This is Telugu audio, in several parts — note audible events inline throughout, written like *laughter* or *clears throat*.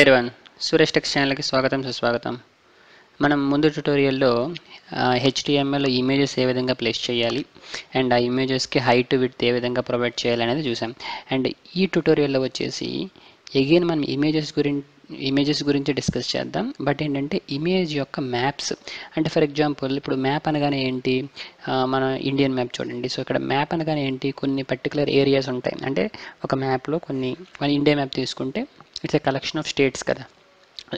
హాయ్ వన్ సురేష్ టెక్స్ ఛానల్కి స్వాగతం సుస్వాగతం. మనం ముందు ట్యుటోరియల్లో హెచ్డిఎంఎల్ ఇమేజెస్ ఏ విధంగా ప్లేస్ చేయాలి అండ్ ఆ ఇమేజెస్కి హైట్ విత్ ఏ విధంగా ప్రొవైడ్ చేయాలి అనేది చూసాం. అండ్ ఈ ట్యుటోరియల్లో వచ్చేసి ఎగైన్ మనం ఇమేజెస్ గురించి ఇమేజెస్ గురించి డిస్కస్ చేద్దాం. బట్ ఏంటంటే ఇమేజ్ యొక్క మ్యాప్స్ అంటే ఫర్ ఎగ్జాంపుల్ ఇప్పుడు మ్యాప్ అనగానే ఏంటి? మన ఇండియన్ మ్యాప్ చూడండి. సో ఇక్కడ మ్యాప్ అనగానే ఏంటి? కొన్ని పర్టికులర్ ఏరియాస్ ఉంటాయి. అంటే ఒక మ్యాప్లో కొన్ని మన ఇండియా మ్యాప్ తీసుకుంటే it's a collection of states కదా.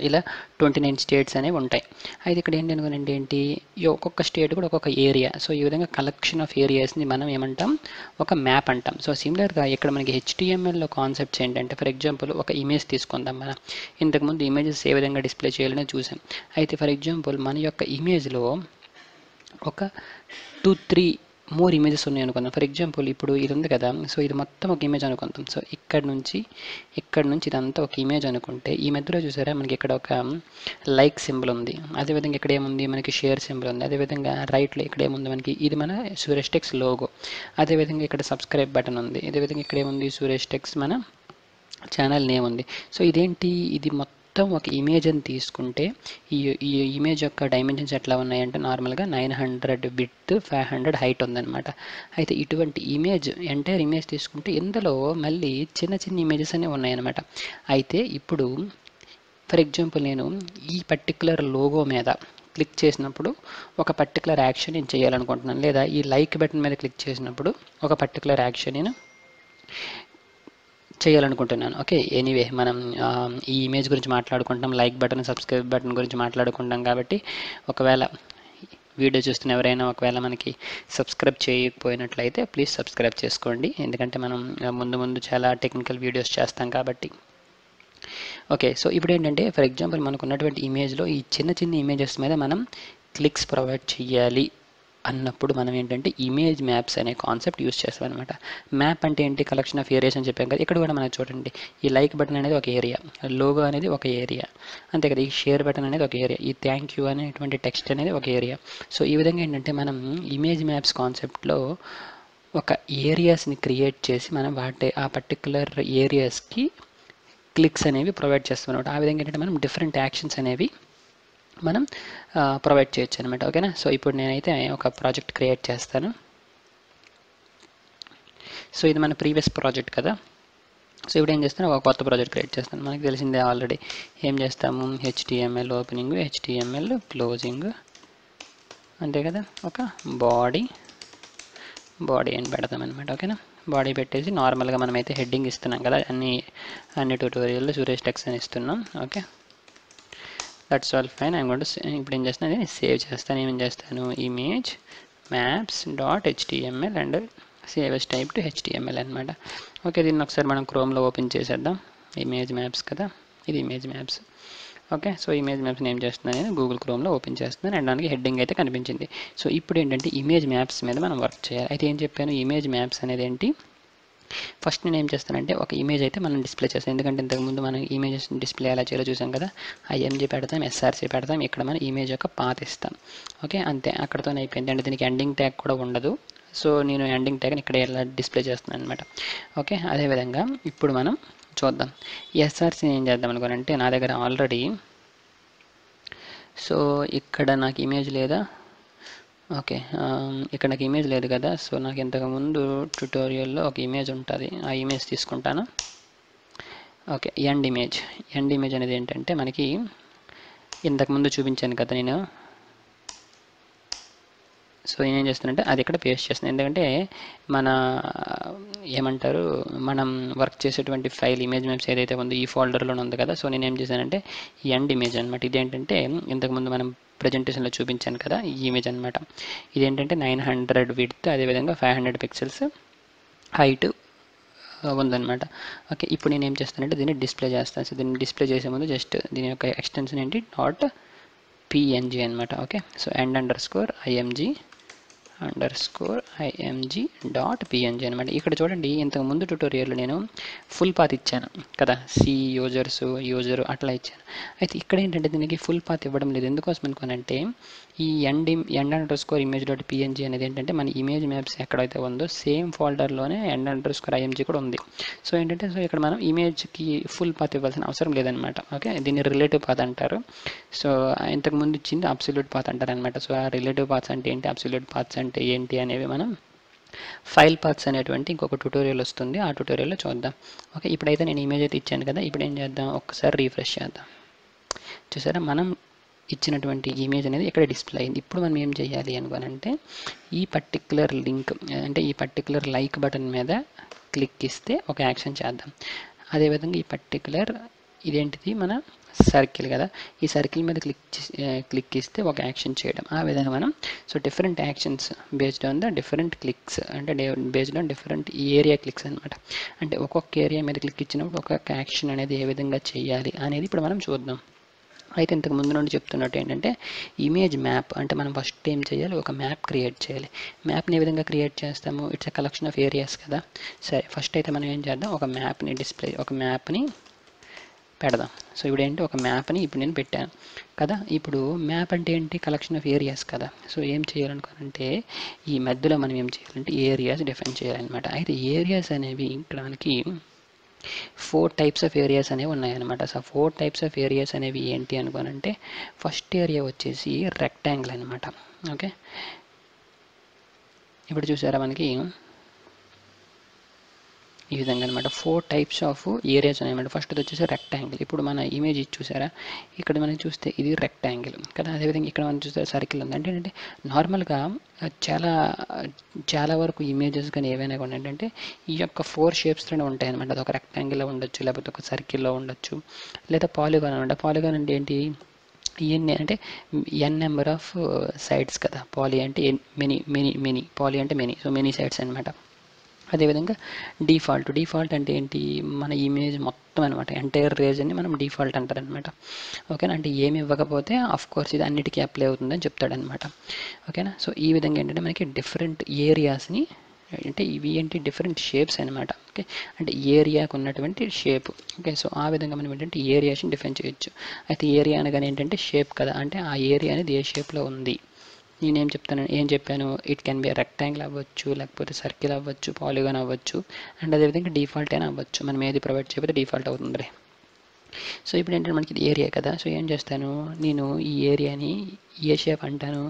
ఇలా ట్వంటీ నైన్ స్టేట్స్ అనేవి ఉంటాయి. అయితే ఇక్కడ ఏంటి అనుకోనండి ఏంటి? ఈ ఒక్కొక్క స్టేట్ కూడా ఒక్కొక్క ఏరియా సో ఈ విధంగా కలెక్షన్ ఆఫ్ ఏరియాస్ని మనం ఏమంటాం? ఒక మ్యాప్ అంటాం. సో సిమిలర్గా ఇక్కడ మనకి హెచ్టిఎంఎల్లో కాన్సెప్ట్స్ ఏంటంటే ఫర్ ఎగ్జాంపుల్ ఒక ఇమేజ్ తీసుకుందాం మనం. ఇంతకుముందు ఇమేజెస్ ఏ విధంగా డిస్ప్లే చేయాలని చూసాం. అయితే ఫర్ ఎగ్జాంపుల్ మన యొక్క ఇమేజ్లో ఒక టూ త్రీ మోర్ ఇమేజెస్ ఉన్నాయి అనుకుందాం. ఫర్ ఎగ్జాంపుల్ ఇప్పుడు ఇది ఉంది కదా. సో ఇది మొత్తం ఒక ఇమేజ్ అనుకుందాం. సో ఇక్కడ నుంచి ఇక్కడ నుంచి ఇదంతా ఒక ఇమేజ్ అనుకుంటే ఈ మధ్యలో చూసారా? మనకి ఇక్కడ ఒక um, లైక్ సింబల్ ఉంది. అదేవిధంగా ఇక్కడ ఏముంది? మనకి షేర్ సింబల్ ఉంది. అదేవిధంగా రైట్లో ఇక్కడ ఏముంది? మనకి ఇది మన సురేష్ టెక్స్ లోగో అదేవిధంగా ఇక్కడ సబ్స్క్రైబ్ బటన్ ఉంది. అదేవిధంగా ఇక్కడ ఏముంది? సురేష్ టెక్స్ మన ఛానల్ నేమ్ ఉంది. సో ఇదేంటి? ఇది మొత్తం మొత్తం ఒక ఇమేజ్ అని తీసుకుంటే ఈ ఈ ఇమేజ్ యొక్క డైమెన్షన్స్ ఎట్లా ఉన్నాయంటే నార్మల్గా nine hundred by five hundred height ఉందన్నమాట. అయితే ఇటువంటి ఇమేజ్ ఎంటైర్ ఇమేజ్ తీసుకుంటే ఇందులో మళ్ళీ చిన్న చిన్న ఇమేజెస్ అనేవి ఉన్నాయన్నమాట. అయితే ఇప్పుడు ఫర్ ఎగ్జాంపుల్ నేను ఈ పర్టికులర్ లోగో మీద క్లిక్ చేసినప్పుడు ఒక పర్టికులర్ యాక్షన్ నేను చేయాలనుకుంటున్నాను. లేదా ఈ లైక్ బటన్ మీద క్లిక్ చేసినప్పుడు ఒక పర్టికులర్ యాక్షన్ నేను చేయాలనుకుంటున్నాను. ఓకే ఎనీవే మనం ఈ ఇమేజ్ గురించి మాట్లాడుకుంటాం లైక్ బటన్ సబ్స్క్రైబ్ బటన్ గురించి మాట్లాడుకుంటాం కాబట్టి ఒకవేళ వీడియో చూస్తున్న ఎవరైనా ఒకవేళ మనకి సబ్స్క్రైబ్ చేయకపోయినట్లయితే ప్లీజ్ సబ్స్క్రైబ్ చేసుకోండి. ఎందుకంటే మనం ముందు ముందు చాలా టెక్నికల్ వీడియోస్ చేస్తాం కాబట్టి. ఓకే సో ఇప్పుడు ఏంటంటే ఫర్ ఎగ్జాంపుల్ మనకు ఉన్నటువంటి ఇమేజ్లో ఈ చిన్న చిన్న ఇమేజెస్ మీద మనం క్లిక్స్ ప్రొవైడ్ చేయాలి. అన్నప్పుడు మనం ఏంటంటే ఇమేజ్ మ్యాప్స్ అనే కాన్సెప్ట్ యూస్ చేస్తాం అనమాట మ్యాప్ అంటే ఏంటి? కలెక్షన్ ఆఫ్ ఏరియాస్ అని చెప్పాం కదా ఇక్కడ కూడా మనం చూడండి. ఈ లైక్ బటన్ అనేది ఒక ఏరియా లోగో అనేది ఒక ఏరియా అంతే కదా ఈ షేర్ బటన్ అనేది ఒక ఏరియా ఈ థ్యాంక్ యూ అనేటువంటి టెక్స్ట్ అనేది ఒక ఏరియా సో ఈ విధంగా ఏంటంటే మనం ఇమేజ్ మ్యాప్స్ కాన్సెప్ట్లో ఒక ఏరియాస్ని క్రియేట్ చేసి మనం వాటి ఆ పర్టికులర్ ఏరియాస్కి క్లిక్స్ అనేవి ప్రొవైడ్ చేస్తాం అనమాట ఆ విధంగా ఏంటంటే మనం డిఫరెంట్ యాక్షన్స్ అనేవి మనం ప్రొవైడ్ చేయొచ్చు అనమాట ఓకేనా సో ఇప్పుడు నేనైతే ఒక ప్రాజెక్ట్ క్రియేట్ చేస్తాను. సో ఇది మన ప్రీవియస్ ప్రాజెక్ట్ కదా? సో ఇప్పుడు ఏం చేస్తాను? ఒక కొత్త ప్రాజెక్ట్ క్రియేట్ చేస్తాను. మనకి తెలిసిందే ఆల్రెడీ ఏం చేస్తాము? హెచ్టిఎంఎల్ ఓపెనింగ్ హెచ్టిఎంఎల్ క్లోజింగ్ అంతే కదా? ఒక బాడీ బాడీ అని పెడతాం అనమాట ఓకేనా బాడీ పెట్టేసి నార్మల్గా మనమైతే హెడ్డింగ్ ఇస్తున్నాం కదా? అన్ని అన్ని ట్యూటోరియల్లో సురేష్ టెక్స్ అని ఇస్తున్నాం. Okay that's all fine I'm got ఇప్పుడు ఏం చేస్తాను? నేను సేవ్ చేస్తాను. ఏమేం చేస్తాను? Image maps dot HTML and save as type to HTML అనమాట ఓకే దీన్ని ఒకసారి మనం క్రోమ్లో ఓపెన్ చేసేద్దాం. ఇమేజ్ మ్యాప్స్ కదా? ఇది image maps okay so image మ్యాప్స్ని ఏం చేస్తున్నాను నేను? గూగుల్ క్రోమ్లో ఓపెన్ చేస్తున్నాను. అండ్ దానికి హెడ్డింగ్ అయితే కనిపించింది. సో ఇప్పుడు ఏంటంటే ఇమేజ్ మ్యాప్స్ మీద మనం వర్క్ చేయాలి. అయితే ఏం చెప్పాను? ఇమేజ్ మ్యాప్స్ అనేది ఏంటి? ఫస్ట్ నేను ఏం చేస్తానంటే ఒక ఇమేజ్ అయితే మనం డిస్ప్లే చేస్తాం. ఎందుకంటే ఇంతకుముందు మనం ఇమేజెస్ డిస్ప్లే ఎలా చేయాలో చూసాం కదా? ఐఎంజీ పెడతాం ఎస్ఆర్సీ పెడతాం ఇక్కడ మనం ఇమేజ్ యొక్క పాత ఇస్తాం. ఓకే అంతే. అక్కడతో అయిపోయింది. అంటే దీనికి ఎండింగ్ ట్యాగ్ కూడా ఉండదు. సో నేను ఎండింగ్ ట్యాగ్ని ఇక్కడ ఎలా డిస్ప్లే చేస్తున్నాను అనమాట ఓకే అదేవిధంగా ఇప్పుడు మనం చూద్దాం. ఎస్ఆర్సీ ఏం చేద్దాం అనుకోనంటే నా దగ్గర ఆల్రెడీ సో ఇక్కడ నాకు ఇమేజ్ లేదా? ఓకే. ఇక్కడ నాకు ఇమేజ్ లేదు కదా సో నాకు ఇంతకుముందు ట్యుటోరియల్లో ఒక ఇమేజ్ ఉంటుంది. ఆ ఇమేజ్ తీసుకుంటాను. Okay end image end image అనేది ఏంటంటే మనకి ఇంతకుముందు చూపించాను కదా నేను. సో నేనేం చేస్తానంటే అది ఇక్కడ పేస్ట్ చేస్తాను. ఎందుకంటే మన ఏమంటారు మనం వర్క్ చేసేటువంటి ఫైల్ ఇమేజ్ మ్యాప్స్ ఏదైతే ఉందో ఈ ఫోల్డర్లోనే ఉంది కదా సో నేను ఏం చేశానంటే ఎండ్ ఇమేజ్ అనమాట ఇదేంటంటే ఇంతకుముందు మనం ప్రజెంటేషన్లో చూపించాను కదా ఈ ఇమేజ్ అనమాట ఇదేంటంటే నైన్ హండ్రెడ్ విడ్త్ అదేవిధంగా ఫైవ్ హండ్రెడ్ పిక్సెల్స్ హైట్ ఉందన్నమాట. ఓకే ఇప్పుడు నేను ఏం చేస్తానంటే దీన్ని డిస్ప్లే చేస్తాను. సో దీన్ని డిస్ప్లే చేసే ముందు జస్ట్ దీని యొక్క ఎక్స్టెన్షన్ ఏంటి? డాట్ పిఎన్జీ అనమాట okay so end underscore IMG underscore IMG dot PNG అనమాట ఇక్కడ చూడండి ఇంతకు ముందు ట్యూటోరియల్లో నేను ఫుల్ పాత్ ఇచ్చాను కదా. సి యూజర్స్ యూజర్ అట్లా ఇచ్చాను. అయితే ఇక్కడ ఏంటంటే దీనికి ఫుల్ పాత్ ఇవ్వడం లేదు. ఎందుకోసం అనుకోనంటే ఈ end end underscore image dot PNG అనేది ఏంటంటే మన ఇమేజ్ మ్యాప్స్ ఎక్కడైతే ఉందో సేమ్ ఫోల్డర్లోనే ఎండ్ అండర్ స్కోర్ ఐఎంజీ కూడా ఉంది. సో ఏంటంటే సో ఇక్కడ మనం ఇమేజ్కి ఫుల్ పాత్ ఇవ్వాల్సిన అవసరం లేదనమాట ఓకే? దీన్ని రిలేటివ్ పాత్ అంటారు. సో ఇంతకు ముందు ఇచ్చింది అబ్సల్యూట్ పాత్ అంటారు అనమాట సో ఆ రిలేటివ్ పాత్స్ అంటే ఏంటి? అబ్సల్యూట్ పాత్స్ అంటే ఏంటి అనేవి మనం ఫైల్ పాత్స్ అనేటువంటి ఇంకొక ట్యూటోరియల్ వస్తుంది. ఆ ట్యూటోరియల్లో చూద్దాం. ఓకే ఇప్పుడైతే నేను ఇమేజ్ అయితే ఇచ్చాను కదా ఇప్పుడు ఏం చేద్దాం? ఒక్కసారి రీఫ్రెష్ చేద్దాం. చూసారా? మనం ఇచ్చినటువంటి ఇమేజ్ అనేది ఇక్కడ డిస్ప్లే అయింది. ఇప్పుడు మనం ఏం చేయాలి అనుకోనంటే ఈ పర్టిక్యులర్ లింక్ అంటే ఈ పర్టిక్యులర్ లైక్ బటన్ మీద క్లిక్ ఇస్తే ఒక యాక్షన్ చేద్దాం. అదేవిధంగా ఈ పర్టిక్యులర్ ఇదేంటిది? మన సర్కిల్ కదా ఈ సర్కిల్ మీద క్లిక్ క్లిక్ ఇస్తే ఒక యాక్షన్ చేయడం. ఆ విధంగా మనం so different actions based on the different clicks అంటే based on different area clicks అనమాట అంటే ఒక్కొక్క ఏరియా మీద క్లిక్ ఇచ్చినప్పుడు ఒక్కొక్క యాక్షన్ అనేది ఏ విధంగా చేయాలి అనేది ఇప్పుడు మనం చూద్దాం. అయితే ఇంతకు ముందు నుండి చెప్తున్నట్టు ఏంటంటే ఇమేజ్ మ్యాప్ అంటే మనం ఫస్ట్ ఏం చేయాలి? ఒక మ్యాప్ క్రియేట్ చేయాలి. మ్యాప్ని ఏ విధంగా క్రియేట్ చేస్తాము? It's a collection of areas కదా. సరే ఫస్ట్ అయితే మనం ఏం చేద్దాం? ఒక మ్యాప్ని డిస్ప్లే ఒక మ్యాప్ని పెడదాం. సో ఇప్పుడు ఏంటి ఒక మ్యాప్ని ఇప్పుడు నేను పెట్టాను. కదా ఇప్పుడు మ్యాప్ అంటే ఏంటి? కలెక్షన్ ఆఫ్ ఏరియాస్ కదా. సో ఏం చేయాలనుకోనంటే ఈ మధ్యలో మనం ఏం చేయాలంటే ఏరియాస్ డిఫైన్ చేయాలన్నమాట. అయితే ఏరియాస్ అనేవి ఇక్కడ మనకి ఫోర్ టైప్స్ ఆఫ్ ఏరియాస్ అనేవి ఉన్నాయన్నమాట. So four types of areas అనేవి ఏంటి అనుకోనంటే ఫస్ట్ ఏరియా వచ్చేసి రెక్టాంగిల్ అనమాట ఓకే? ఇప్పుడు చూసారా మనకి ఈ విధంగా అనమాట ఫోర్ టైప్స్ ఆఫ్ ఏరియాస్ ఉన్నాయన్నమాట. ఫస్ట్ వచ్చేసి రెక్టాంగిల్ ఇప్పుడు మన ఇమేజ్ చూసారా? ఇక్కడ మనం చూస్తే ఇది రెక్టాంగిల్ కదా అదేవిధంగా ఇక్కడ మనం చూస్తే సర్కిల్ ఉంది. అంటే ఏంటంటే నార్మల్గా చాలా చాలా వరకు ఇమేజెస్ కానీ ఏవైనా కూడా ఏంటంటే ఈ యొక్క ఫోర్ షేప్స్లోనే ఉంటాయి అనమాట అది ఒక రెక్టాంగిల్లో ఉండొచ్చు లేకపోతే ఒక సర్కిల్లో ఉండొచ్చు లేదా పాలిగాన్ అనమాట పాలిగాన్ అంటే ఏంటి? ఎన్ని అంటే ఎన్ నెంబర్ ఆఫ్ సైడ్స్ కదా. పాలి అంటే మెనీ మెనీ మెనీ పాలి అంటే మెనీ సో మెనీ సైడ్స్ అనమాట అదేవిధంగా డిఫాల్ట్. డిఫాల్ట్ అంటే ఏంటి? మన ఇమేజ్ మొత్తం అనమాట ఎంటైర్ రేజ్ని మనం డిఫాల్ట్ అంటారనమాట ఓకేనా? అంటే ఏమి ఇవ్వకపోతే ఆఫ్ కోర్స్ ఇది అన్నిటికీ అప్లై అవుతుందని చెప్తాడనమాట ఓకేనా? సో ఈ విధంగా ఏంటంటే మనకి డిఫరెంట్ ఏరియాస్ని అంటే ఇవి ఏంటి? డిఫరెంట్ షేప్స్ అనమాట ఓకే? అంటే ఏరియాకు ఉన్నటువంటి షేప్ ఓకే? సో ఆ విధంగా మనం ఏంటంటే ఏరియాస్ని డిఫైన్ చేయొచ్చు. అయితే ఏరియా అనగానే ఏంటంటే షేప్ కదా. అంటే ఆ ఏరియా అనేది ఏ షేప్లో ఉంది? నేనేం చెప్తాను ఏం చెప్పాను ఇట్ కెన్ బి రెక్టాంగిల్ అవ్వచ్చు లేకపోతే సర్కిల్ అవ్వచ్చు పాలిగాన్ అవ్వచ్చు అండ్ అదేవిధంగా డిఫాల్ట్ అయినా అవ్వచ్చు. మనం ఏది ప్రొవైడ్ చేయకపోతే డిఫాల్ట్ అవుతుంది సో ఇప్పుడు ఏంటంటే మనకి ఇది ఏరియా కదా. సో ఏం చేస్తాను? నేను ఈ ఏరియాని ఏ షేప్ అంటాను.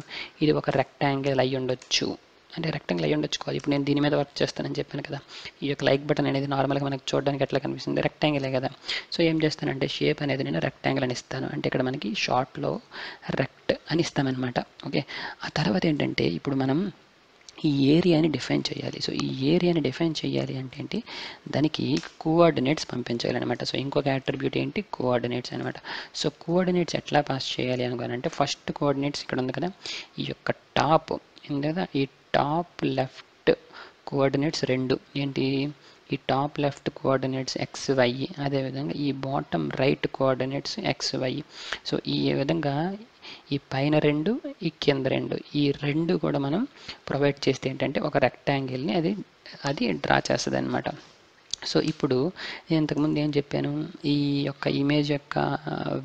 ఇది ఒక రెక్టాంగిల్ అయి ఉండొచ్చు అంటే రెక్టాంగిల్ అయ్యి ఉండొచ్చు కాదు. ఇప్పుడు నేను దీని మీద వర్క్ చేస్తానని చెప్పాను కదా. ఈ యొక్క లైక్ బటన్ అనేది నార్మల్గా మనకు చూడడానికి ఎట్లా కనిపిస్తుంది? రెక్టాంగిలే కదా. సో ఏం చేస్తానంటే షేప్ అనేది నేను రెక్టాంగిల్ అని ఇస్తాను. అంటే ఇక్కడ మనకి షార్ట్లో రెక్ట్ అని ఇస్తామన్నమాట. ఓకే ఆ తర్వాత ఏంటంటే ఇప్పుడు మనం ఈ ఏరియాని డిఫైన్ చేయాలి. సో ఈ ఏరియాని డిఫైన్ చేయాలి అంటే ఏంటి? దానికి కోఆర్డినేట్స్ పంపించాలన్నమాట. సో ఇంకొక అట్రిబ్యూట్ ఏంటి? కోఆర్డినేట్స్ అనమాట సో కోఆర్డినేట్స్ ఎట్లా పాస్ చేయాలి అనుకోవాలంటే ఫస్ట్ కోఆర్డినేట్స్ ఇక్కడ ఉంది కదా. ఈ యొక్క టాప్ ఉంది కదా ఈ టాప్ లెఫ్ట్ కోఆర్డినేట్స్ రెండు. ఏంటి? ఈ top left coordinates X Y. అదేవిధంగా ఈ bottom right coordinates X Y. So ఈ విధంగా ఈ పైన రెండు ఈ కింద రెండు. ఈ రెండు కూడా మనం ప్రొవైడ్ చేస్తే ఏంటంటే ఒక రెక్టాంగిల్ని అది అది డ్రా చేస్తుంది అనమాట సో ఇప్పుడు నేను ఇంతకుముందు ఏం చెప్పాను? ఈ యొక్క ఇమేజ్ యొక్క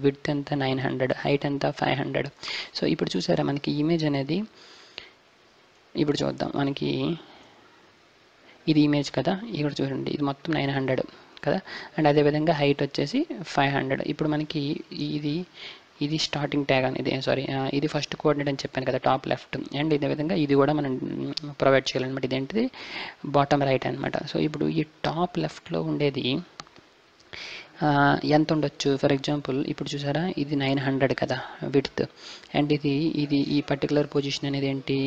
విడ్త్ ఎంత? నైన్ హండ్రెడ్ హైట్ ఎంత? Five hundred. సో ఇప్పుడు చూసారా మనకి ఇమేజ్ అనేది ఇప్పుడు చూద్దాం. మనకి ఇది ఇమేజ్ కదా? ఇక్కడ చూడండి. ఇది మొత్తం నైన్ హండ్రెడ్ కదా? అండ్ అదేవిధంగా హైట్ వచ్చేసి ఫైవ్ హండ్రెడ్ ఇప్పుడు మనకి ఇది ఇది స్టార్టింగ్ ట్యాగ్ అనేది సారీ ఇది ఫస్ట్ కోఆర్డినేట్ అని చెప్పాను కదా టాప్ లెఫ్ట్ అండ్ ఇదే విధంగా ఇది కూడా మనం ప్రొవైడ్ చేయాలన్నమాట. ఇదేంటిది? బాటమ్ రైట్ అనమాట సో ఇప్పుడు ఈ టాప్ లెఫ్ట్లో ఉండేది ఎంత ఉండొచ్చు? ఫర్ ఎగ్జాంపుల్ ఇప్పుడు చూసారా? ఇది నైన్ హండ్రెడ్ కదా విడ్త్ అండ్ ఇది ఇది ఈ పర్టికులర్ పొజిషన్ అనేది ఏంటి?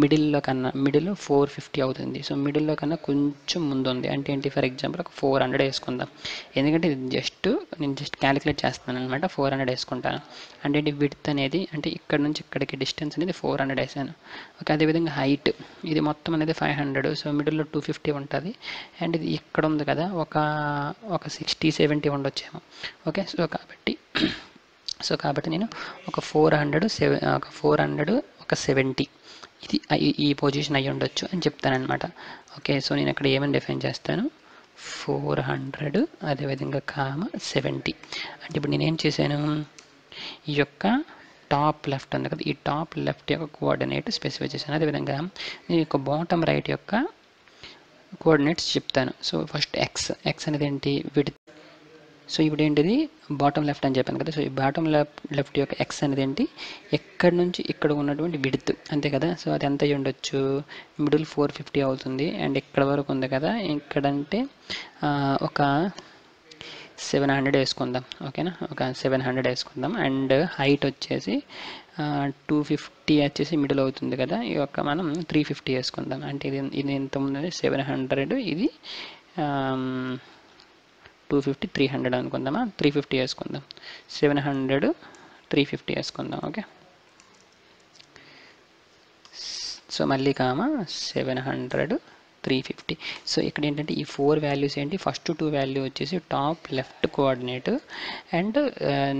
మిడిల్లో కన్నా మిడిల్ ఫోర్ ఫిఫ్టీ అవుతుంది. సో మిడిల్లో కన్నా కొంచెం ముందు ఉంది అంటే ఏంటి ఫర్ ఎగ్జాంపుల్ ఒక ఫోర్ హండ్రెడ్ వేసుకుందాం. ఎందుకంటే ఇది జస్ట్ నేను జస్ట్ క్యాలిక్యులేట్ చేస్తాను అనమాట ఫోర్ హండ్రెడ్ వేసుకుంటాను. అంటే ఏంటి విడ్త్ అనేది అంటే ఇక్కడ నుంచి ఇక్కడికి డిస్టెన్స్ అనేది ఫోర్ హండ్రెడ్ వేసాను. ఓకే అదేవిధంగా హైట్ ఇది మొత్తం అనేది ఫైవ్ హండ్రెడ్ సో మిడిల్లో టూ ఫిఫ్టీ ఉంటుంది. అండ్ ఇది ఇక్కడ ఉంది కదా ఒక ఒక సిక్స్టీ సెవెంటీ ఉండొచ్చేమో. ఓకే సో కాబట్టి *clears throat* సో కాబట్టి నేను ఒక ఫోర్ హండ్రెడ్ సెవెన్ ఒక ఫోర్ హండ్రెడ్ ఒక సెవెంటీ ఇది ఈ- పొజిషన్ అయ్యి ఉండొచ్చు అని చెప్తానమాట ఓకే సో నేను అక్కడ ఏమని డిఫైన్ చేస్తాను? ఫోర్ హండ్రెడ్ అదేవిధంగా కామ సెవెంటీ అంటే ఇప్పుడు నేనేం చేశాను? ఈ యొక్క టాప్ లెఫ్ట్ ఉంది కదా ఈ టాప్ లెఫ్ట్ యొక్క కోఆర్డినేట్ స్పెసిఫై చేశాను. అదేవిధంగా నేను యొక్క బాటమ్ రైట్ యొక్క కోఆర్డినేట్స్ చెప్తాను. సో ఫస్ట్ ఎక్స్ ఎక్స్ అనేది ఏంటి? విడి సో ఇప్పుడు ఏంటిది? బాటమ్ లెఫ్ట్ అని చెప్పాను కదా. సో ఈ బాటమ్ లెఫ్ట్ లెఫ్ట్ యొక్క ఎక్స్ అనేది ఏంటి? ఎక్కడి నుంచి ఇక్కడ ఉన్నటువంటి విడ్త్. అంతే కదా? సో అది ఎంత ఉండొచ్చు? మిడిల్ ఫోర్ ఫిఫ్టీ అవుతుంది. అండ్ ఇక్కడ వరకు ఉంది కదా? ఇక్కడంటే ఒక సెవెన్ హండ్రెడ్ వేసుకుందాం. ఓకేనా ఒక సెవెన్ హండ్రెడ్ వేసుకుందాం. అండ్ హైట్ వచ్చేసి టూ ఫిఫ్టీ వచ్చేసి మిడిల్ అవుతుంది కదా? ఈ యొక్క మనం త్రీ ఫిఫ్టీ వేసుకుందాం. అంటే ఇది ఇది ఎంత ఉంది సెవెన్ హండ్రెడ్ ఇది టూ ఫిఫ్టీ త్రీ హండ్రెడ్ అనుకుందామా? త్రీ ఫిఫ్టీ వేసుకుందాం. సెవెన్ హండ్రెడ్ త్రీ ఫిఫ్టీ వేసుకుందాం ఓకే? సో మళ్ళీ comma? Seven hundred three fifty so ఇక్కడ ఏంటంటే ఈ ఫోర్ వాల్యూస్ ఏంటి? ఫస్ట్ టూ వాల్యూ వచ్చేసి top left coordinate and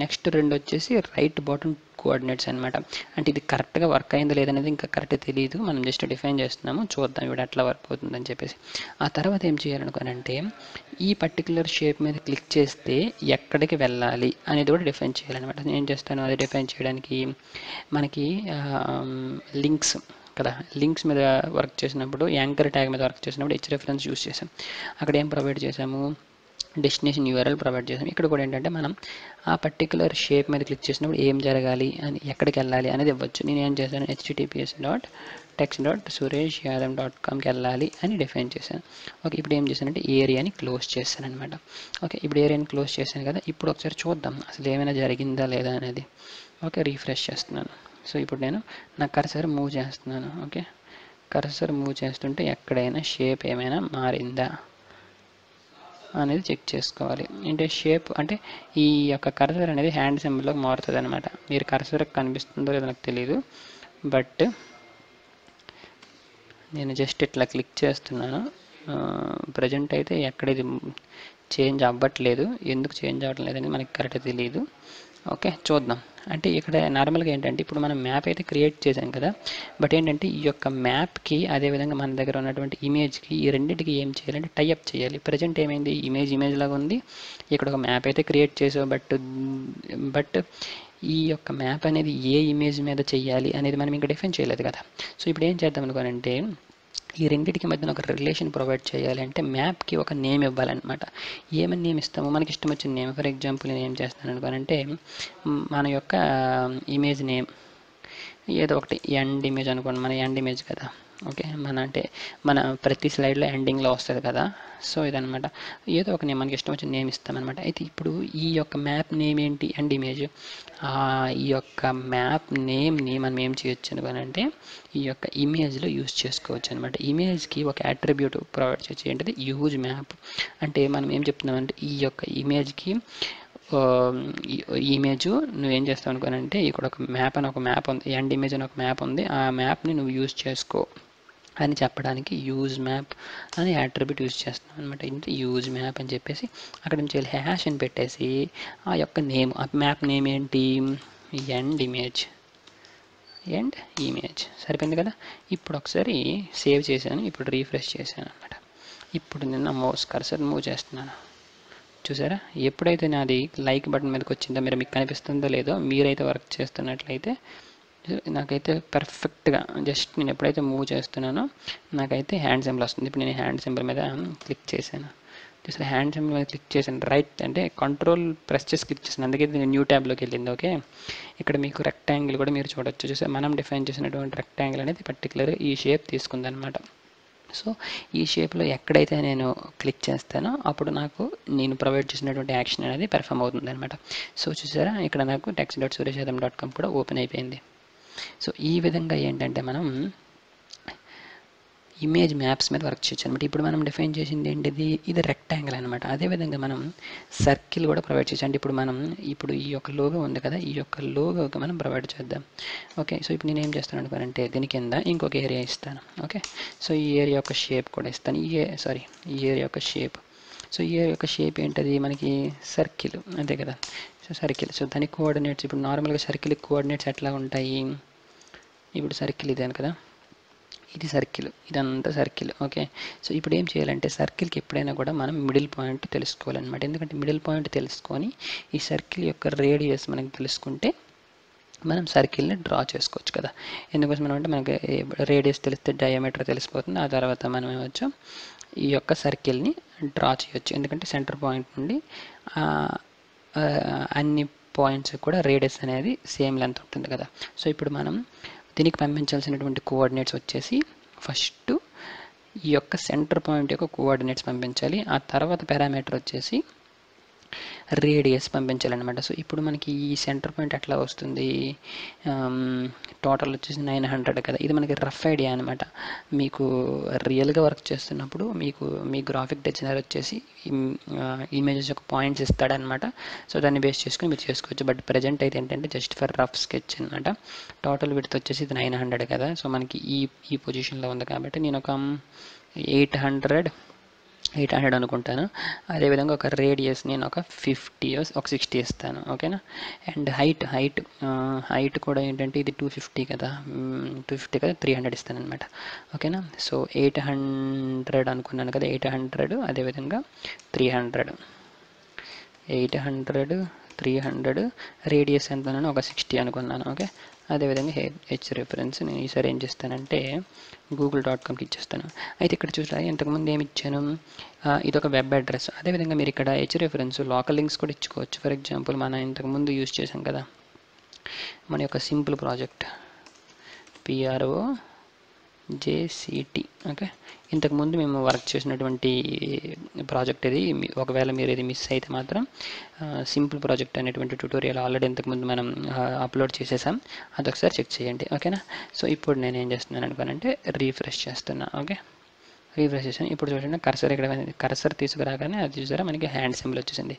next రెండు వచ్చేసి రైట్ బాటమ్ కోఆర్డినేట్స్ అనమాట అంటే ఇది కరెక్ట్గా వర్క్ అయిందో లేదనేది ఇంకా కరెక్ట్ తెలియదు మనం జస్ట్ డిఫైన్ చేస్తున్నాము. చూద్దాం ఇప్పుడు ఎట్లా వర్క్ అవుతుందని చెప్పేసి. ఆ తర్వాత ఏం చేయాలనుకోనంటే ఈ పర్టికులర్ షేప్ మీద క్లిక్ చేస్తే ఎక్కడికి వెళ్ళాలి అనేది కూడా డిఫైన్ చేయాలన్నమాట. నేను చేస్తాను? అది డిఫైన్ చేయడానికి మనకి um, లింక్స్ కదా లింక్స్ మీద వర్క్ చేసినప్పుడు యాంకర్ ట్యాగ్ మీద వర్క్ చేసినప్పుడు హెచ్ రెఫరెన్స్ యూస్ చేసాం అక్కడ ఏం ప్రొవైడ్ చేసాము డెస్టినేషన్ యూఆర్ఎల్ ప్రొవైడ్ చేసాం ఇక్కడ కూడా ఏంటంటే మనం ఆ పర్టికులర్ షేప్ మీద క్లిక్ చేసినప్పుడు ఏం జరగాలి అని ఎక్కడికి వెళ్ళాలి అనేది ఇవ్వచ్చు. నేను ఏం చేశాను? HTTPS dot text dot Suresh Yadav dot కామ్కి వెళ్ళాలి అని డిఫైన్ చేశాను. ఓకే ఇప్పుడు ఏం చేశానంటే ఏరియాని క్లోజ్ చేశాను అనమాట ఓకే ఇప్పుడు ఏరియాని క్లోజ్ చేశాను కదా ఇప్పుడు ఒకసారి చూద్దాం అసలు ఏమైనా జరిగిందా లేదా అనేది. ఓకే రీఫ్రెష్ చేస్తున్నాను. సో ఇప్పుడు నేను నా కర్సర్ మూవ్ చేస్తున్నాను ఓకే? కర్సర్ మూవ్ చేస్తుంటే ఎక్కడైనా షేప్ ఏమైనా మారిందా అనేది చెక్ చేసుకోవాలి. అంటే షేప్ అంటే ఈ యొక్క కర్సర్ అనేది హ్యాండ్ సింబల్లోకి మారుతుంది అనమాట మీరు కర్సర్ కనిపిస్తుందో లేదో నాకు తెలియదు బట్ నేను జస్ట్ ఇట్లా క్లిక్ చేస్తున్నాను. ప్రజెంట్ అయితే ఎక్కడ ఇది చేంజ్ అవ్వట్లేదు. ఎందుకు చేంజ్ అవ్వట్లేదు లేదని మనకి కరెక్ట్ తెలియదు ఓకే చూద్దాం. అంటే ఇక్కడ నార్మల్గా ఏంటంటే ఇప్పుడు మనం మ్యాప్ అయితే క్రియేట్ చేశాం కదా బట్ ఏంటంటే ఈ యొక్క మ్యాప్కి అదేవిధంగా మన దగ్గర ఉన్నటువంటి ఇమేజ్కి ఈ రెండింటికి ఏం చేయాలంటే టైఅప్ చేయాలి. ప్రజెంట్ ఏమైంది? ఇమేజ్ ఇమేజ్ లాగా ఉంది. ఇక్కడ ఒక మ్యాప్ అయితే క్రియేట్ చేసావు బట్ బట్ ఈ యొక్క మ్యాప్ అనేది ఏ ఇమేజ్ మీద చేయాలి అనేది మనం ఇంకా డిఫైన్ చేయలేదు కదా. సో ఇప్పుడు ఏం చేద్దాం అనుకోనంటే ఈ రెండింటికి మధ్యన ఒక రిలేషన్ ప్రొవైడ్ చేయాలి అంటే మ్యాప్కి ఒక నేమ్ ఇవ్వాలన్నమాట. ఏమని నేమ్ ఇస్తామో? మనకి ఇష్టం వచ్చిన నేమ్ ఫర్ ఎగ్జాంపుల్ నేను ఏం చేస్తాను అనుకోనంటే మన యొక్క ఇమేజ్ నేమ్ ఏదో ఒకటి ఎండ్ ఇమేజ్ అనుకోండి మన ఎండ్ ఇమేజ్ కదా. ఓకే మన అంటే మన ప్రతి స్లైడ్లో ఎండింగ్లో వస్తుంది కదా? సో ఇదనమాట ఏదో ఒక నేమ్ మనకి ఇష్టం వచ్చిన నేమ్ ఇస్తామన్నమాట. అయితే ఇప్పుడు ఈ యొక్క మ్యాప్ నేమ్ ఏంటి? End image. ఈ యొక్క మ్యాప్ నేమ్ని మనం ఏం చేయొచ్చు అనుకోనంటే ఈ యొక్క ఇమేజ్లో యూజ్ చేసుకోవచ్చు అనమాట ఇమేజ్కి ఒక అట్రిబ్యూట్ ప్రొవైడ్ చేయొచ్చు. ఏంటిది? Use map. అంటే మనం ఏం చెప్తున్నామంటే ఈ యొక్క ఇమేజ్కి ఇమేజ్ నువ్వేం చేస్తావు అనుకోనంటే ఇక్కడ ఒక మ్యాప్ అని ఒక మ్యాప్ ఉంది ఎండ్ ఇమేజ్ అని ఒక మ్యాప్ ఉంది. ఆ మ్యాప్ని నువ్వు యూజ్ చేసుకో. అని చెప్పడానికి యూజ్ మ్యాప్ అని యాట్రిబ్యూట్ యూజ్ చేస్తున్నాం అనమాట ఏంటంటే యూజ్ మ్యాప్ అని చెప్పేసి అక్కడ నుంచి వెళ్ళి హ్యాష్ అని పెట్టేసి ఆ యొక్క నేమ్ ఆ మ్యాప్ నేమ్ ఏంటి? ఎండ్ ఇమేజ్ ఎండ్ ఇమేజ్ సరిపోయింది కదా? ఇప్పుడు ఒకసారి సేవ్ చేశాను ఇప్పుడు రీఫ్రెష్ చేశాను అనమాట ఇప్పుడు నేను మౌస్ కర్సర్ మూవ్ చేస్తున్నాను. చూసారా? ఎప్పుడైతే నాది లైక్ బటన్ మీదకి వచ్చిందో మీరు మీకు కనిపిస్తుందో లేదో మీరైతే వర్క్ చేస్తున్నట్లయితే నాకైతే పర్ఫెక్ట్గా జస్ట్ నేను ఎప్పుడైతే మూవ్ చేస్తున్నానో నాకైతే హ్యాండ్ సింబల్ వస్తుంది. ఇప్పుడు నేను హ్యాండ్ సింబల్ మీద క్లిక్ చేశాను. జస్ట్ హ్యాండ్ సింబల్ మీద క్లిక్ చేశాను. రైట్ అంటే కంట్రోల్ ప్రెస్ చేసి క్లిక్ చేశాను. అందుకే నేను న్యూ ట్యాబ్లోకి వెళ్ళింది ఓకే ఇక్కడ మీకు రెక్టాంగిల్ కూడా మీరు చూడొచ్చు. చూసారా మనం డిఫైన్ చేసినటువంటి రెక్టాంగిల్ అనేది పర్టికులర్ ఈ షేప్ తీసుకుందనమాట సో ఈ షేప్లో ఎక్కడైతే నేను క్లిక్ చేస్తానో అప్పుడు నాకు నేను ప్రొవైడ్ చేసినటువంటి యాక్షన్ అనేది పెర్ఫామ్ అవుతుంది అనమాట సో చూసారా? ఇక్కడ నాకు text dot Suresh dot com కూడా ఓపెన్ అయిపోయింది. సో ఈ విధంగా ఏంటంటే మనం ఇమేజ్ మ్యాప్స్ మీద వర్క్ చేయొచ్చు అనమాట. ఇప్పుడు మనం డిఫైన్ చేసింది ఏంటిది? ఇది రెక్టాంగిల్ అనమాట. అదేవిధంగా మనం సర్కిల్ కూడా ప్రొవైడ్ చేయొచ్చు. అంటే ఇప్పుడు మనం ఇప్పుడు ఈ యొక్క లోగో ఉంది కదా ఈ యొక్క లోగోకి మనం ప్రొవైడ్ చేద్దాం. ఓకే సో ఇప్పుడు నేను ఏం చేస్తాను అనుకోనంటే దీని కింద ఇంకొక ఏరియా ఇస్తాను. ఓకే సో ఈ ఏరియా యొక్క షేప్ కూడా ఇస్తాను. ఈ సారీ ఈ ఏరియా యొక్క షేప్ సో ఈ యొక్క షేప్ ఏంటది? మనకి సర్కిల్ అంతే కదా. So circle. సో దాని కోఆర్డినేట్స్ ఇప్పుడు నార్మల్గా సర్కిల్ కోఆర్డినేట్స్ ఎట్లా ఉంటాయి? ఇప్పుడు సర్కిల్ ఇదే కదా? ఇది సర్కిల్. ఇదంతా సర్కిల్. ఓకే? సో ఇప్పుడు ఏం చేయాలంటే సర్కిల్కి ఎప్పుడైనా కూడా మనం మిడిల్ పాయింట్ తెలుసుకోవాలన్నమాట. ఎందుకంటే మిడిల్ పాయింట్ తెలుసుకొని ఈ సర్కిల్ యొక్క రేడియస్ మనకి తెలుసుకుంటే మనం సర్కిల్ని డ్రా చేసుకోవచ్చు కదా. ఎందుకోసం మనం అంటే మనకి రేడియస్ తెలిస్తే డయామీటర్ తెలిసిపోతుంది. ఆ తర్వాత మనం ఏమొచ్చు? ఈ యొక్క సర్కిల్ని డ్రా చేయొచ్చు. ఎందుకంటే సెంటర్ పాయింట్ నుండి అన్ని పాయింట్స్ కూడా రేడియస్ అనేది సేమ్ లెంత్ ఉంటుంది కదా. సో ఇప్పుడు మనం దీనికి పంపించాల్సినటువంటి కోఆర్డినేట్స్ వచ్చేసి ఫస్ట్ ఈ యొక్క సెంటర్ పాయింట్ యొక్క కోఆర్డినేట్స్ పంపించాలి. ఆ తర్వాత పారామీటర్ వచ్చేసి రేడియస్ పంపించాలన్నమాట. సో ఇప్పుడు మనకి ఈ సెంటర్ పాయింట్ ఎట్లా వస్తుంది? టోటల్ వచ్చేసి నైన్ హండ్రెడ్ కదా. ఇది మనకి రఫ్ ఐడియా అనమాట మీకు రియల్గా వర్క్ చేస్తున్నప్పుడు మీకు మీ గ్రాఫిక్ డిజైనర్ వచ్చేసి ఇమేజెస్ యొక్క పాయింట్స్ ఇస్తాడనమాట సో దాన్ని బేస్ చేసుకుని మీరు చేసుకోవచ్చు. బట్ ప్రజెంట్ అయితే ఏంటంటే జస్ట్ ఫర్ రఫ్ స్కెచ్ అనమాట టోటల్ విడ్త్ వచ్చేసి ఇది నైన్ హండ్రెడ్ కదా. సో మనకి ఈ ఈ పొజిషన్లో ఉంది కాబట్టి నేను ఒక ఎయిట్ హండ్రెడ్ ఎయిట్ హండ్రెడ్ అనుకుంటాను. అదేవిధంగా ఒక రేడియస్ నేను ఒక ఫిఫ్టీ ఒక సిక్స్టీ ఇస్తాను. ఓకేనా? అండ్ హైట్ హైట్ హైట్ కూడా ఏంటంటే ఇది టూ ఫిఫ్టీ కదా. టూ ఫిఫ్టీ కదా త్రీ హండ్రెడ్ ఇస్తాను అనమాట ఓకేనా? సో ఎయిట్ హండ్రెడ్ అనుకున్నాను కదా ఎయిట్ హండ్రెడ్ అదేవిధంగా three hundred. Eight hundred three hundred radius ఎంత ఒక సిక్స్టీ అనుకున్నాను. ఓకే? అదేవిధంగా హె హెచ్ రిఫరెన్స్ నేను ఈసారి ఏం చేస్తానంటే గూగుల్ డాట్ కామ్కి ఇచ్చేస్తాను. అయితే ఇక్కడ చూసారా ఇంతకుముందు ఏమి ఇచ్చాను? ఇదొక ఇది ఒక వెబ్ అడ్రస్ అదేవిధంగా మీరు ఇక్కడ హెచ్ రిఫరెన్స్ లోకల్ లింక్స్ కూడా ఇచ్చుకోవచ్చు. ఫర్ ఎగ్జాంపుల్ మనం ఇంతకుముందు యూజ్ చేసాం కదా మన యొక్క simple project PRO JCT okay ఇంతకుముందు మేము వర్క్ చేసినటువంటి ప్రాజెక్ట్ ఇది. ఒకవేళ మీరు ఇది మిస్ అయితే మాత్రం సింపుల్ ప్రాజెక్ట్ అనేటువంటి ట్యూటోరియల్ ఆల్రెడీ ఇంతకుముందు మనం అప్లోడ్ చేసేసాం. అదొకసారి చెక్ చేయండి. ఓకేనా సో ఇప్పుడు నేను ఏం చేస్తున్నాను అనుకోనంటే రీఫ్రెష్ చేస్తున్నా. ఓకే రీఫ్రెష్ చేశాను. ఇప్పుడు చూడండి కర్సర్ ఇక్కడ కర్సర్ తీసుకురాగానే అది చూసారా? మనకి హ్యాండ్ సింబల్ వచ్చేసింది.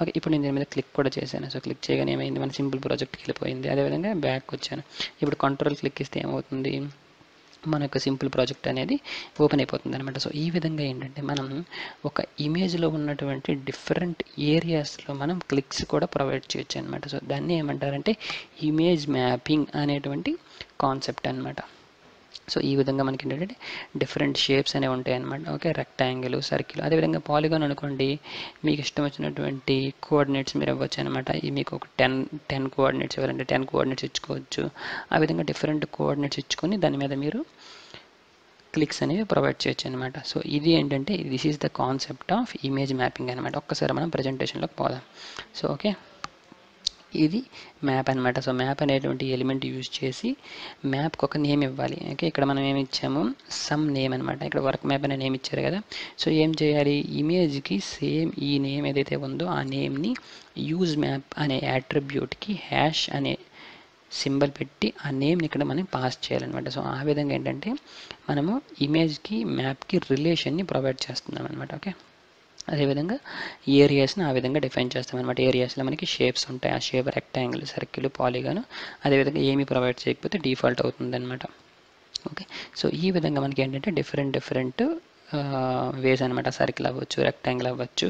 ఓకే ఇప్పుడు నేను దీని మీద క్లిక్ కూడా చేశాను. సో క్లిక్ చేయగానే ఏమైంది? మన సింపుల్ ప్రాజెక్ట్కి వెళ్ళిపోయింది. అదేవిధంగా బ్యాక్ వచ్చాను. ఇప్పుడు కంట్రోల్ క్లిక్ ఇస్తే ఏమవుతుంది? మన యొక్క సింపుల్ ప్రాజెక్ట్ అనేది ఓపెన్ అయిపోతుంది అనమాట సో ఈ విధంగా ఏంటంటే మనం ఒక ఇమేజ్లో ఉన్నటువంటి డిఫరెంట్ ఏరియాస్లో మనం క్లిక్స్ కూడా ప్రొవైడ్ చేయొచ్చు అనమాట సో దాన్ని ఏమంటారంటే ఇమేజ్ మ్యాపింగ్ అనేటువంటి కాన్సెప్ట్ అనమాట సో ఈ విధంగా మనకి ఏంటంటే డిఫరెంట్ షేప్స్ అనేవి ఉంటాయి అనమాట ఓకే రెక్టాంగిల్ సర్కిల్ అదేవిధంగా పాలిగాన్ అనుకోండి మీకు ఇష్టం వచ్చినటువంటి కోఆర్డినేట్స్ మీరు ఇవ్వచ్చు అనమాట మీకు ఒక టెన్ టెన్ కోఆర్డినేట్స్ ఇవ్వాలంటే టెన్ కోఆర్డినేట్స్ ఇచ్చుకోవచ్చు. ఆ విధంగా డిఫరెంట్ కోఆర్డినేట్స్ ఇచ్చుకొని దాని మీద మీరు క్లిక్స్ అనేవి ప్రొవైడ్ చేయొచ్చు అనమాట సో ఇది ఏంటంటే this is the concept of image mapping అనమాట ఒక్కసారి మనం ప్రజెంటేషన్లోకి పోదాం. సో ఓకే ఇది మ్యాప్ అనమాట సో మ్యాప్ అనేటువంటి ఎలిమెంట్ యూజ్ చేసి మ్యాప్కి ఒక నేమ్ ఇవ్వాలి. ఓకే? ఇక్కడ మనం ఏమి ఇచ్చాము? సమ్ నేమ్ అనమాట ఇక్కడ వర్క్ మ్యాప్ అనే నేమ్ ఇచ్చారు కదా. సో ఏం చేయాలి? ఇమేజ్కి సేమ్ ఈ నేమ్ ఏదైతే ఉందో ఆ నేమ్ని యూజ్ మ్యాప్ అనే యాట్రిబ్యూట్కి హ్యాష్ అనే సింబల్ పెట్టి ఆ నేమ్ని ఇక్కడ మనం పాస్ చేయాలన్నమాట. సో ఆ విధంగా ఏంటంటే మనము ఇమేజ్కి మ్యాప్కి రిలేషన్ని ప్రొవైడ్ చేస్తున్నాం అనమాట ఓకే? అదేవిధంగా ఏరియాస్ని ఆ విధంగా డిఫైన్ చేస్తాం అనమాట ఏరియాస్లో మనకి షేప్స్ ఉంటాయి. ఆ షేప్ రెక్టాంగిల్ సర్కిల్ పాలిగాను. అదేవిధంగా ఏమీ ప్రొవైడ్ చేయకపోతే డిఫాల్ట్ అవుతుంది అనమాట ఓకే? సో ఈ విధంగా మనకి ఏంటంటే డిఫరెంట్ డిఫరెంట్ వేస్ అనమాట సర్కిల్ అవ్వచ్చు రెక్టాంగిల్ అవ్వచ్చు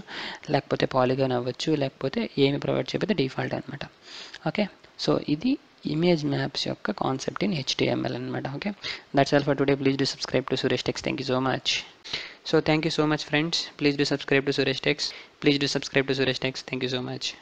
లేకపోతే పాలిగాన్ అవ్వచ్చు లేకపోతే ఏమి ప్రొవైడ్ చేయకపోతే డిఫాల్ట్ అనమాట ఓకే? సో ఇది ఇమేజ్ మ్యాప్స్ యొక్క కాన్సెప్ట్ ఇన్ హెచ్టిఎంఎల్ అనమాట okay? That's all for today please do subscribe to Suresh Techs thank you so much So thank you so much friends. Please do subscribe to Suresh Techs. Please do subscribe to Suresh Techs. Thank you so much.